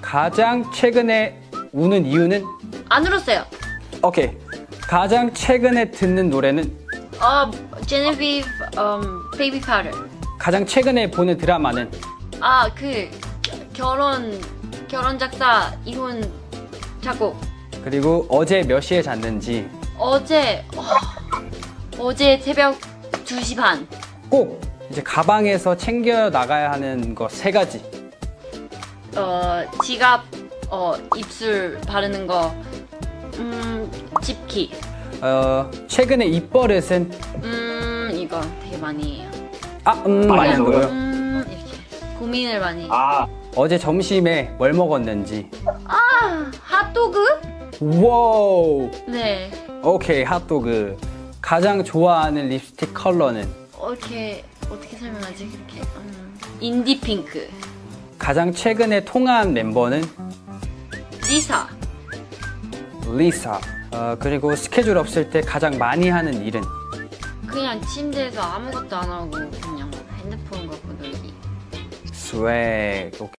가장 최근에 우는 이유는 안 울었어요. 오케이. 가장 최근에 듣는 노래는 어, Jenevieve 음, Baby Powder. 가장 최근에 보는 드라마는 아, 그 겨- 결혼 결혼 작사 이혼 작곡. 그리고 어제 몇 시에 잤는지 어제 어, 어제 새벽 2시 반. 꼭 이제 가방에서 챙겨 나가야 하는 거 세 가지. 어, 지갑 어, 입술 바르는 거. 음, 집 키. 어, 최근에 입버릇은 음, 이거 되게 많이 해요. 아, 음, 많이 한 먹어요? 음, 이렇게 고민을 많이. 아, 어제 점심에 뭘 먹었는지. 아, 핫도그? Wow. 네. 오케이, 핫도그. 가장 좋아하는 립스틱 컬러는 어떻게 어떻게 설명하지? 이렇게 음, 인디 핑크. 가장 최근에 통화한 멤버는 리사. 리사. 어, 그리고 스케줄 없을 때 가장 많이 하는 일은 그냥 침대에서 아무것도 안 하고 그냥 핸드폰 갖고 놀기. Swag.